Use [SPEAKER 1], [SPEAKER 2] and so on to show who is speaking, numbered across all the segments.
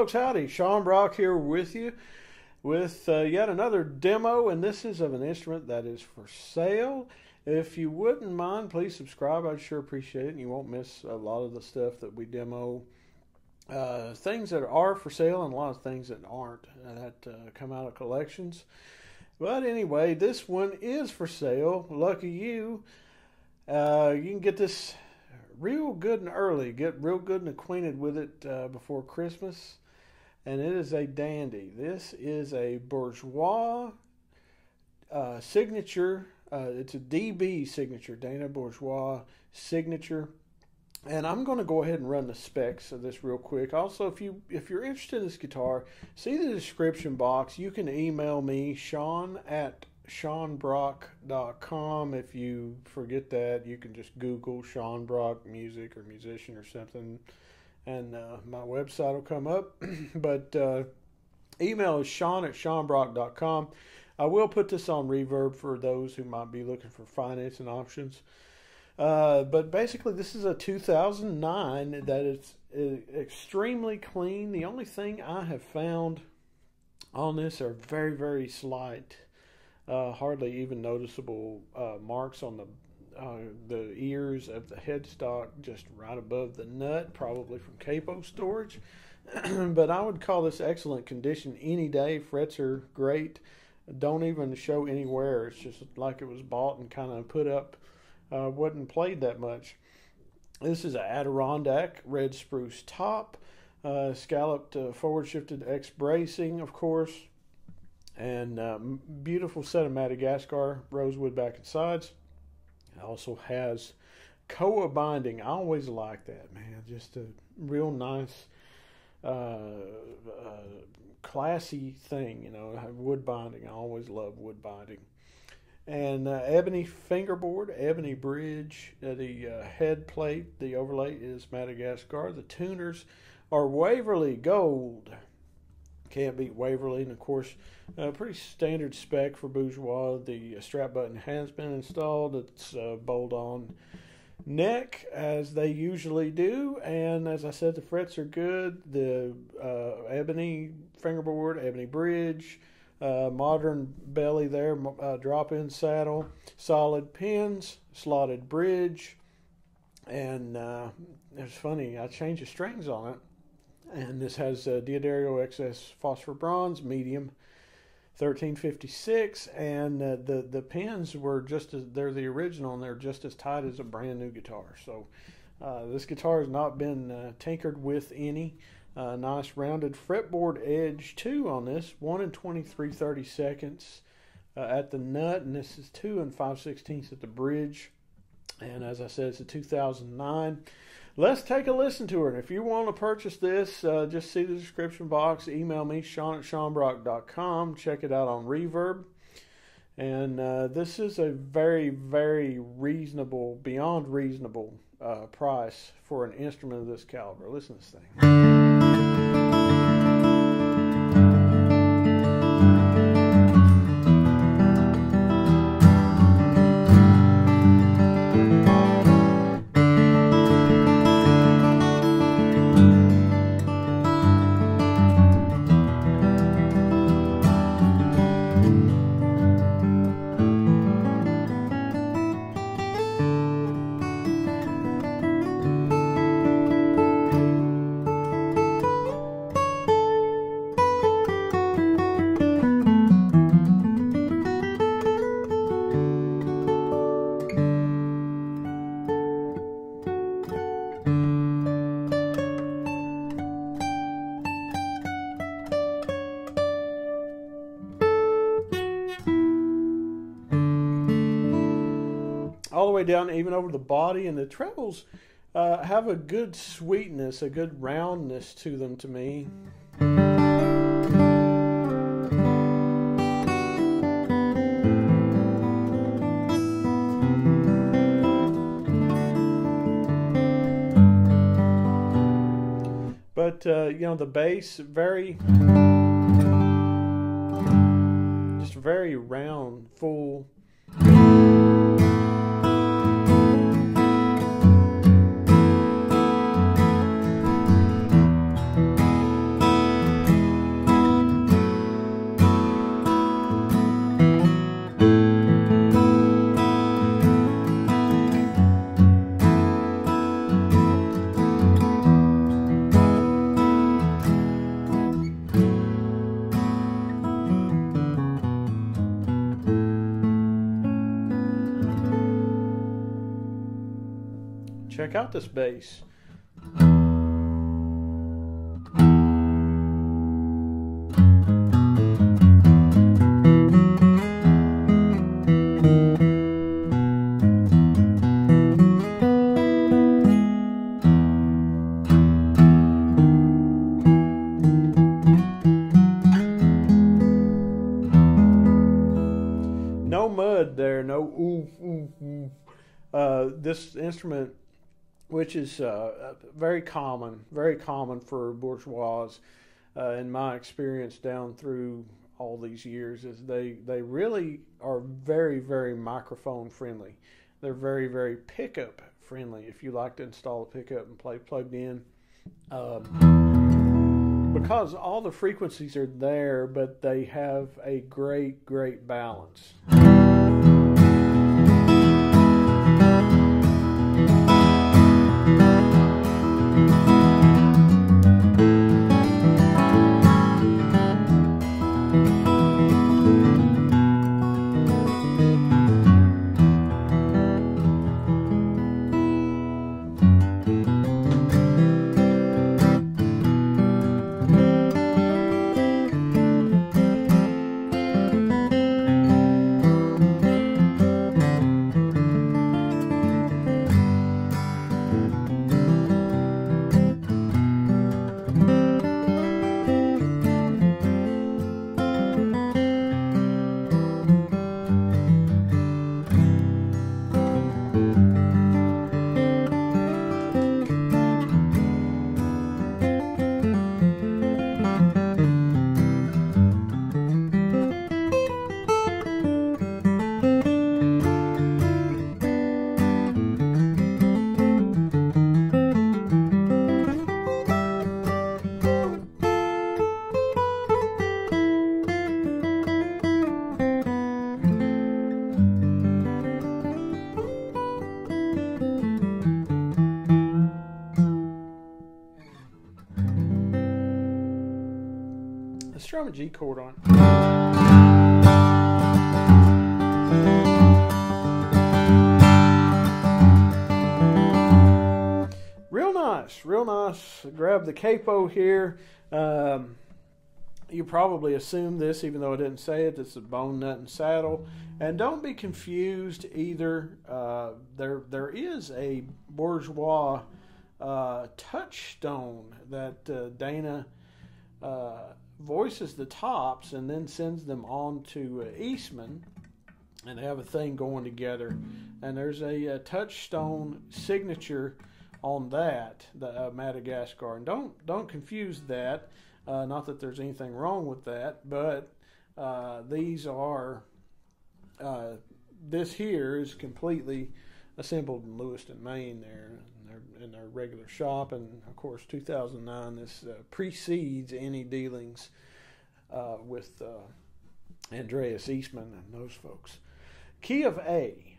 [SPEAKER 1] Folks. Howdy. Shawn Brock here with you with uh, yet another demo, and this is of an instrument that is for sale. If you wouldn't mind, please subscribe. I'd sure appreciate it, and you won't miss a lot of the stuff that we demo. Uh, things that are for sale and a lot of things that aren't that uh, come out of collections. But anyway, this one is for sale. Lucky you. Uh, you can get this real good and early. Get real good and acquainted with it uh, before Christmas. And it is a dandy. This is a Bourgeois uh, signature. Uh, it's a DB signature, Dana Bourgeois signature. And I'm going to go ahead and run the specs of this real quick. Also, if you if you're interested in this guitar, see the description box. You can email me Shawn at ShawnBrock.com. If you forget that, you can just Google Shawn Brock music or musician or something, and uh, my website will come up. but uh, email is Shawn at ShawnBrock.com. I will put this on reverb for those who might be looking for financing options. Uh, but basically, this is a 2009 that is extremely clean. The only thing I have found on this are very, very slight uh, hardly even noticeable uh, marks on the uh, the ears of the headstock, just right above the nut, probably from capo storage. but I would call this excellent condition any day. Frets are great. Don't even show any wear. It's just like it was bought and kind of put up. Uh, wasn't played that much. This is an Adirondack red spruce top, uh, scalloped uh, forward shifted X bracing, of course and um, beautiful set of Madagascar rosewood back and sides. Also has koa binding. I always like that, man. Just a real nice, uh, uh, classy thing, you know. Wood binding. I always love wood binding. And uh, ebony fingerboard, ebony bridge. The uh, head plate, the overlay is Madagascar. The tuners are Waverly Gold. Can't beat Waverly, and of course, a pretty standard spec for Bourgeois. The strap button has been installed. It's uh, bolt on neck as they usually do, and as I said, the frets are good. The uh, ebony fingerboard, ebony bridge, uh, modern belly there, uh, drop-in saddle, solid pins, slotted bridge, and uh, it's funny. I changed the strings on it and this has a D'Addario XS phosphor bronze medium 1356 and uh, the the pins were just as they're the original and they're just as tight as a brand new guitar. So uh, this guitar has not been uh, tinkered with any uh, nice rounded fretboard edge too on this. 1 and 23 30 seconds uh, at the nut. And this is 2 and 5 16ths at the bridge and as I said it's a 2009 let's take a listen to her. And if you want to purchase this, uh, just see the description box. Email me, Shawn at ShawnBrock.com. Check it out on Reverb. And uh, this is a very, very reasonable, beyond reasonable uh, price for an instrument of this caliber. Listen to this thing. Way down, even over the body, and the trebles uh, have a good sweetness, a good roundness to them to me. But uh, you know the bass very, just very round, full. Check out this bass. no mud there, no ooh, ooh, ooh. Uh, this instrument, which is uh, very common, very common for bourgeois, uh, in my experience down through all these years, is they they really are very very microphone friendly. They're very very pickup friendly. If you like to install a pickup and play plugged in. Um, because all the frequencies are there, but they have a great, great balance. A G chord on. it. Real nice, real nice. Grab the capo here. Um, you probably assume this, even though I didn't say it. It's a bone nut and saddle, and don't be confused either. Uh, there, there is a bourgeois uh, touchstone that uh, Dana uh, voices the tops and then sends them on to uh, Eastman, and they have a thing going together. And there's a, uh touchstone signature on that, the uh, Madagascar. And don't don't confuse that. Uh, not that there's anything wrong with that, but uh, these are. Uh, this here is completely assembled in Lewiston, Maine. There in their regular shop, and of course, 2009. This uh, precedes any dealings uh, with uh, Andreas Eastman and those folks. Key of A.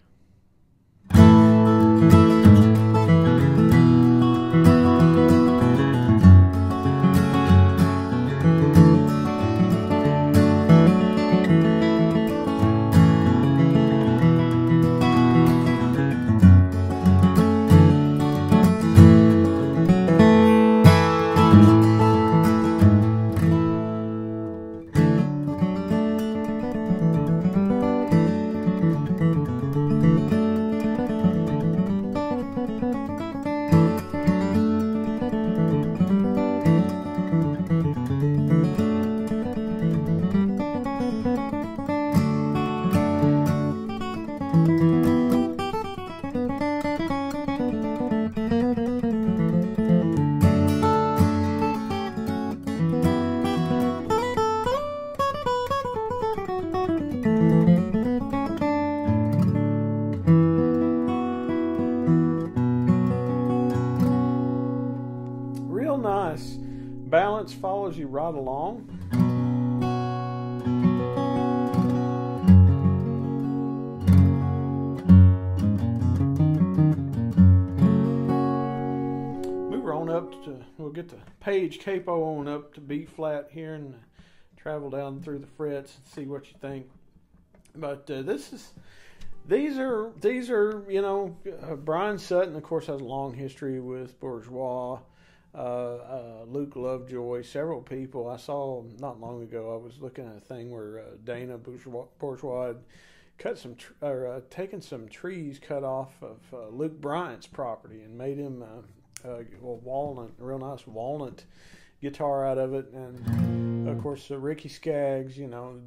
[SPEAKER 1] Balance follows you right along. Move on up to, we'll get the Paige capo on up to B flat here and travel down through the frets and see what you think. But uh, this is these are these are you know uh, Bryan Sutton of course has a long history with Bourgeois. Uh, uh, Luke Lovejoy, several people. I saw not long ago. I was looking at a thing where uh, Dana Bourgeois, had cut some tr- or uh, taken some trees cut off of uh, Luke Bryan's property and made him uh, a walnut, a real nice walnut guitar out of it. And of course, Ricky Skaggs, you know,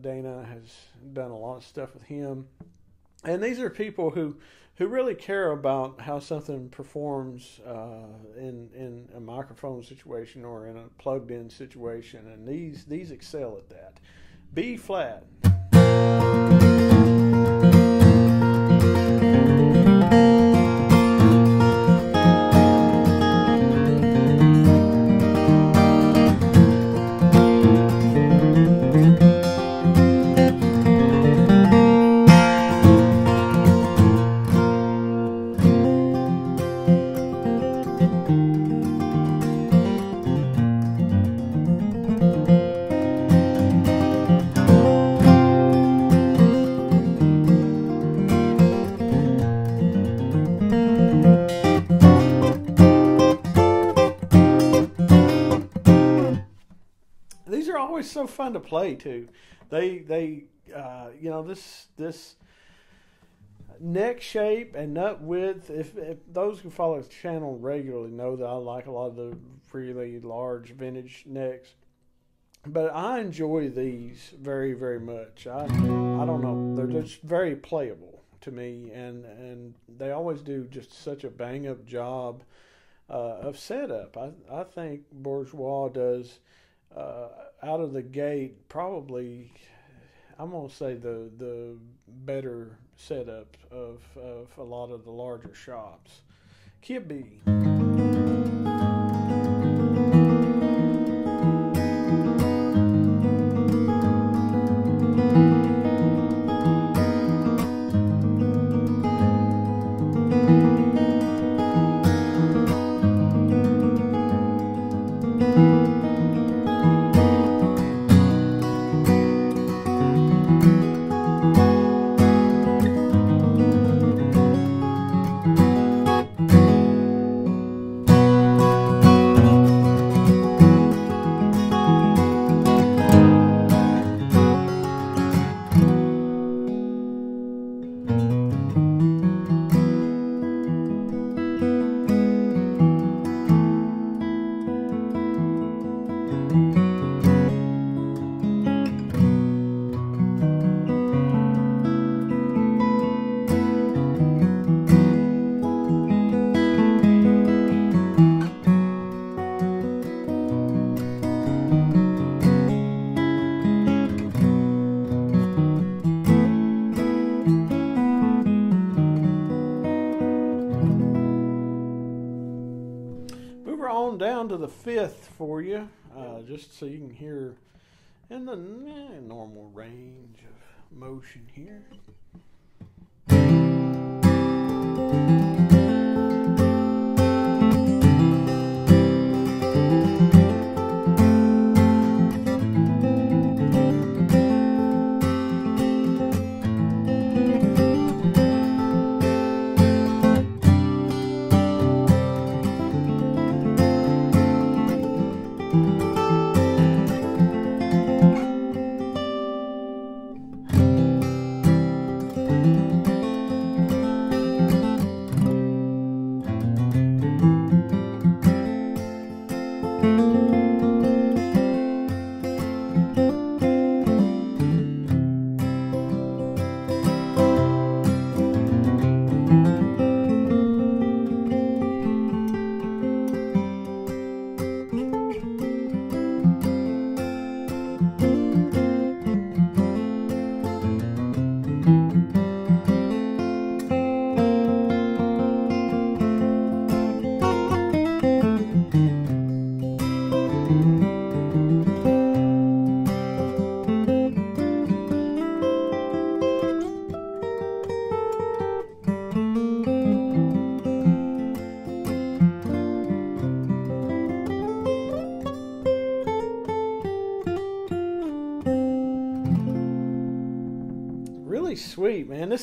[SPEAKER 1] Dana has done a lot of stuff with him and these are people who who really care about how something performs uh, in in a microphone situation or in a plugged in situation, and these these excel at that. B flat. Fun to play too. They they uh, you know this this neck shape and nut width. If, if those who follow the channel regularly know that I like a lot of the really large vintage necks. But I enjoy these very very much. I I don't know. They're just very playable to me, and and they always do just such a bang up job uh, of setup. I I think Bourgeois does uh, out of the gate, probably I'm gonna say the the better setup of of a lot of the larger shops. Kid to the fifth for you, uh, just so you can hear in the normal range of motion here.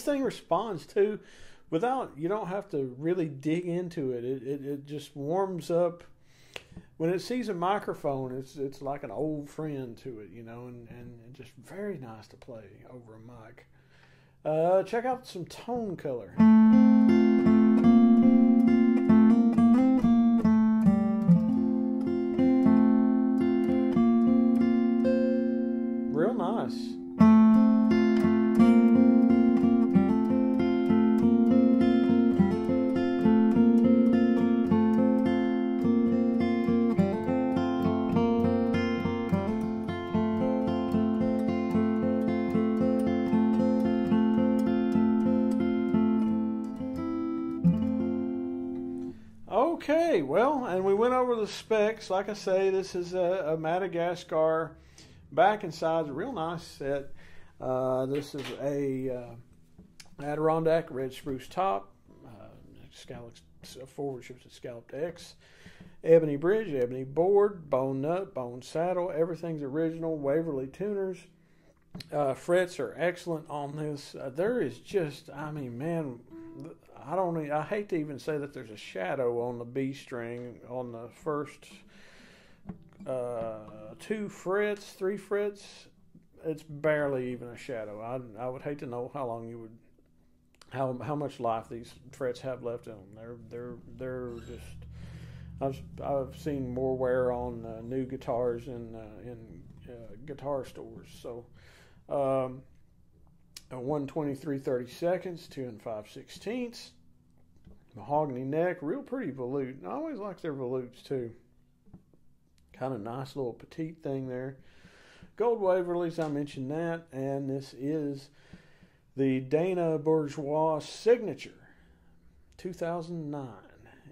[SPEAKER 1] thing responds too, without you don't have to really dig into it. It it, it just warms up. When it sees a microphone, it's it's like an old friend to it, you know, and, and just very nice to play over a mic. Uh, check out some tone color. Real nice. And we went over the specs. Like I say, this is a, a Madagascar back and sides, real nice set. Uh, this is a uh, Adirondack red spruce top, uh, scalloped, forward ships a scalloped X, ebony bridge, ebony board, bone nut, bone saddle. Everything's original. Waverly tuners. Uh, frets are excellent on this. Uh, there is just, I mean, man, I don't. I hate to even say that there's a shadow on the B string on the first uh, two frets, three frets. It's barely even a shadow. I I would hate to know how long you would how how much life these frets have left in them. They're they're they're just. I've I've seen more wear on uh, new guitars in uh, in uh, guitar stores. So. Um, 123 30 seconds, 2 and 5 sixteenths. Mahogany neck, real pretty volute. I always like their volutes too. Kind of nice little petite thing there. Gold Waverly's, I mentioned that, and this is the Dana Bourgeois signature. 2009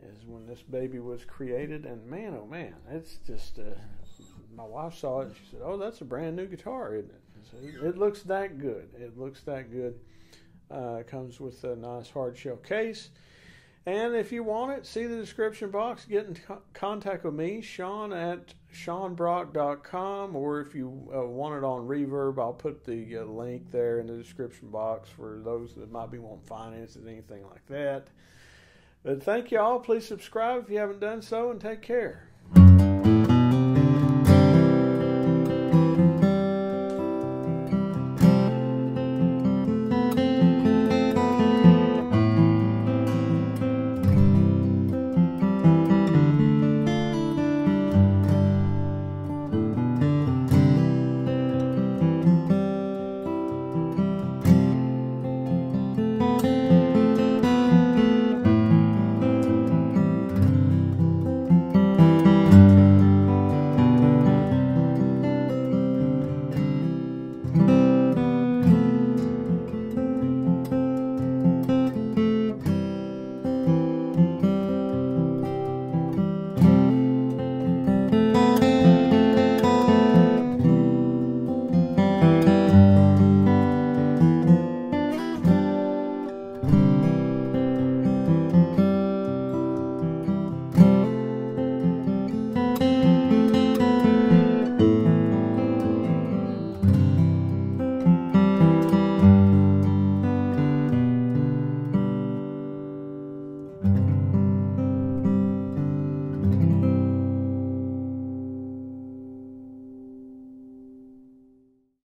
[SPEAKER 1] is when this baby was created, and man, oh man, it's just. Uh, my wife saw it and she said, "Oh, that's a brand new guitar, isn't it?" It looks that good. It looks that good. Uh, comes with a nice hard shell case. And if you want it, see the description box. Get in contact with me, Shawn at ShawnBrock.com, or if you uh, want it on Reverb, I'll put the uh, link there in the description box for those that might be wanting finances, anything like that. But thank you all. Please subscribe if you haven't done so, and take care.